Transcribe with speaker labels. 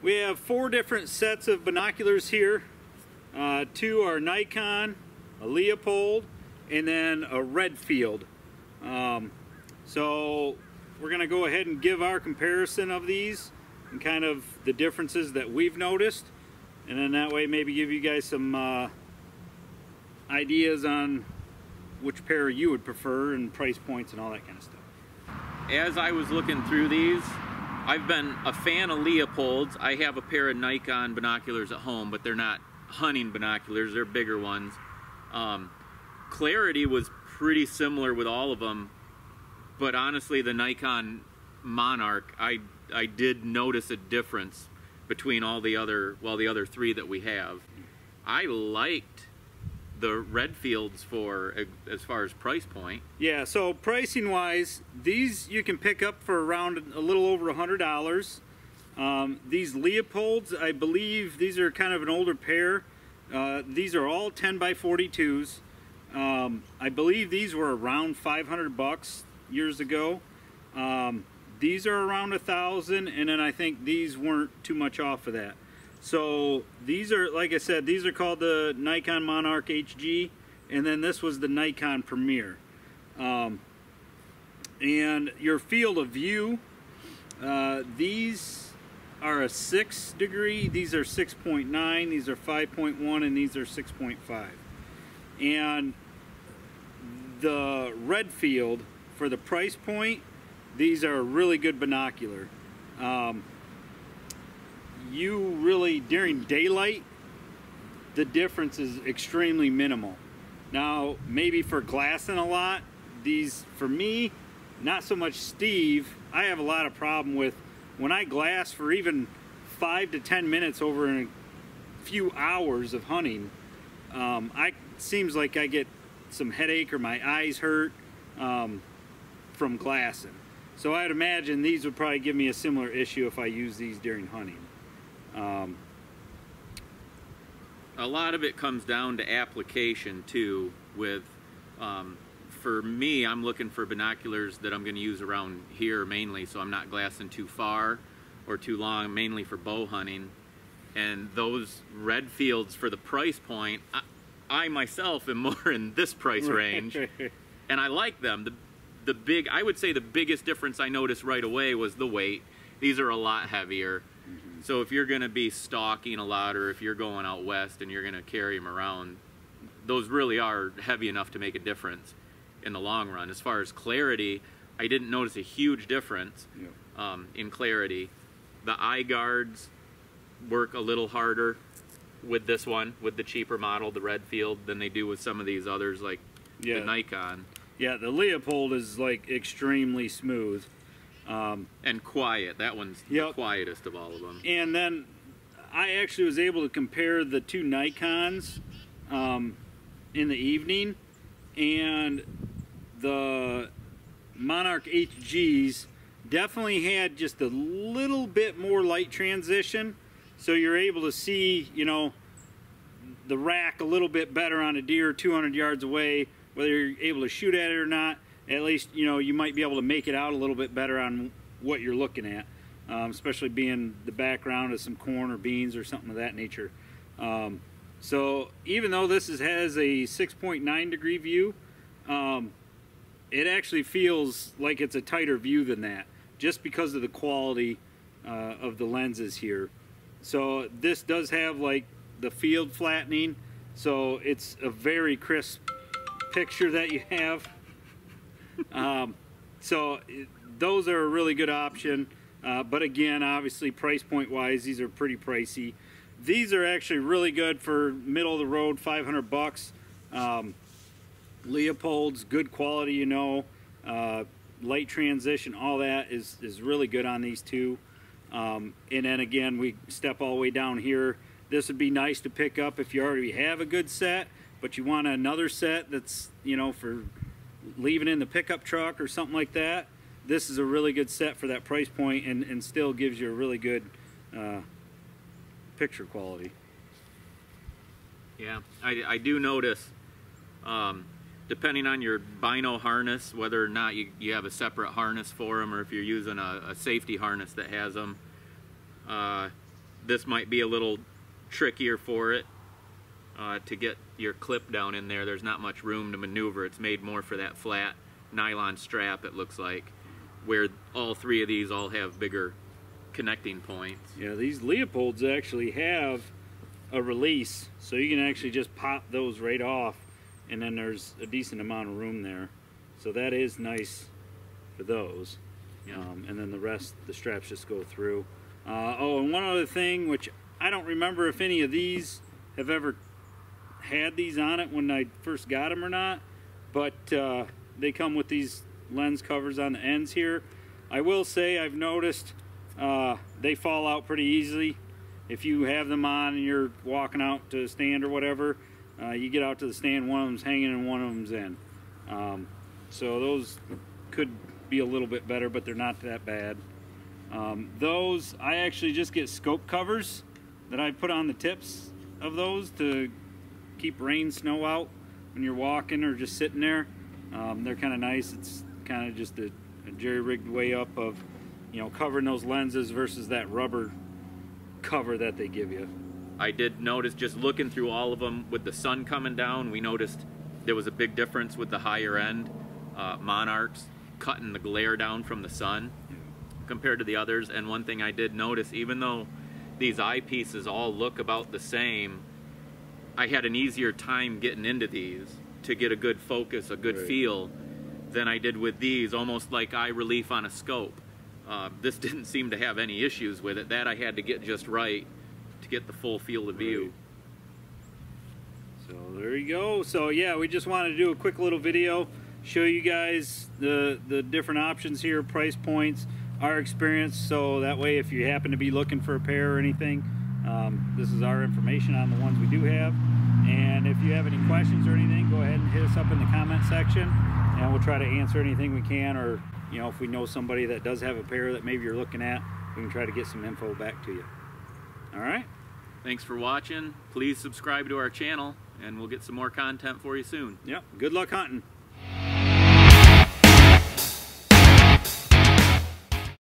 Speaker 1: We have four different sets of binoculars here. Uh, two are Nikon, a Leupold, and then a Redfield. Um, so we're going to go ahead and give our comparison of these and kind of the differences that we've noticed. And then that way maybe give you guys some uh, ideas on which pair you would prefer and price points and all that kind of stuff.
Speaker 2: As I was looking through these, I've been a fan of Leupold's. I have a pair of Nikon binoculars at home, but they're not hunting binoculars, they're bigger ones. Um, clarity was pretty similar with all of them, but honestly the Nikon Monarch, I, I did notice a difference between all the other, well the other three that we have. I liked the Redfields for as far as price point.
Speaker 1: Yeah, so pricing wise, these you can pick up for around a little over a hundred dollars. Um, these Leupolds, I believe these are kind of an older pair. Uh, these are all 10 by 42s. Um, I believe these were around 500 bucks years ago. Um, these are around a thousand, and then I think these weren't too much off of that. So these are, like I said, these are called the Nikon Monarch HG, and then this was the Nikon Premier. Um, and your field of view, uh, these are a 6 degree, these are 6.9, these are 5.1, and these are 6.5. And the Redfield, for the price point, these are a really good binocular. Um, you really, during daylight, the difference is extremely minimal. Now, maybe for glassing a lot, these, for me, not so much Steve, I have a lot of problem with when I glass for even five to 10 minutes over a few hours of hunting, um, I seems like I get some headache or my eyes hurt um, from glassing. So I'd imagine these would probably give me a similar issue if I use these during hunting. Um,
Speaker 2: a lot of it comes down to application too with um, for me I'm looking for binoculars that I'm going to use around here mainly so I'm not glassing too far or too long mainly for bow hunting. And those Redfields for the price point I, I myself am more in this price range. And I like them. The the big I would say the biggest difference I noticed right away was the weight. These are a lot heavier so if you're going to be stalking a lot or if you're going out west and you're going to carry them around, those really are heavy enough to make a difference in the long run. As far as clarity, I didn't notice a huge difference um, in clarity. The eye guards work a little harder with this one, with the cheaper model, the Redfield, than they do with some of these others like yeah. the Nikon.
Speaker 1: Yeah, the Leupold is like extremely smooth.
Speaker 2: Um, and quiet. That one's yep. the quietest of all of them.
Speaker 1: And then I actually was able to compare the two Nikons um, in the evening, and the Monarch HGs definitely had just a little bit more light transition, so you're able to see, you know, the rack a little bit better on a deer 200 yards away, whether you're able to shoot at it or not at least you know you might be able to make it out a little bit better on what you're looking at um, especially being the background of some corn or beans or something of that nature. Um, so even though this is, has a 6.9 degree view um, it actually feels like it's a tighter view than that just because of the quality uh, of the lenses here. So this does have like the field flattening so it's a very crisp picture that you have um, so those are a really good option. Uh, but again, obviously price point wise, these are pretty pricey. These are actually really good for middle of the road, 500 bucks. Um, Leupolds, good quality, you know. Uh, light transition, all that is, is really good on these two. Um, and then again, we step all the way down here. This would be nice to pick up if you already have a good set, but you want another set that's, you know, for leaving in the pickup truck or something like that, this is a really good set for that price point and, and still gives you a really good uh, picture quality.
Speaker 2: Yeah, I, I do notice, um, depending on your bino harness, whether or not you, you have a separate harness for them or if you're using a, a safety harness that has them, uh, this might be a little trickier for it uh, to get your clip down in there. There's not much room to maneuver. It's made more for that flat nylon strap, it looks like, where all three of these all have bigger connecting points.
Speaker 1: Yeah, these Leupolds actually have a release, so you can actually just pop those right off, and then there's a decent amount of room there. So that is nice for those.
Speaker 2: Yeah.
Speaker 1: Um, and then the rest, the straps just go through. Uh, oh, and one other thing, which I don't remember if any of these have ever had these on it when I first got them or not, but uh, they come with these lens covers on the ends here. I will say I've noticed uh, they fall out pretty easily. If you have them on and you're walking out to a stand or whatever, uh, you get out to the stand, one of them's hanging and one of them's in. Um, so those could be a little bit better, but they're not that bad. Um, those, I actually just get scope covers that I put on the tips of those to keep rain, snow out when you're walking or just sitting there. Um, they're kind of nice. It's kind of just a, a jerry-rigged way up of, you know, covering those lenses versus that rubber cover that they give you.
Speaker 2: I did notice just looking through all of them with the sun coming down, we noticed there was a big difference with the higher end uh, Monarchs cutting the glare down from the sun compared to the others. And one thing I did notice, even though these eyepieces all look about the same, I had an easier time getting into these to get a good focus, a good
Speaker 1: Right.
Speaker 2: feel, than I did with these, almost like eye relief on a scope. Uh, this didn't seem to have any issues with it. That I had to get just right to get the full field of view.
Speaker 1: So there you go. So yeah, we just wanted to do a quick little video, show you guys the the different options here, price points, our experience. So that way, if you happen to be looking for a pair or anything, um, this is our information on the ones we do have. And if you have any questions or anything, go ahead and hit us up in the comment section, and we'll try to answer anything we can. Or you know, if we know somebody that does have a pair that maybe you're looking at, we can try to get some info back to you. All right.
Speaker 2: Thanks for watching. Please subscribe to our channel, and we'll get some more content for you soon.
Speaker 1: Yep. Good luck hunting.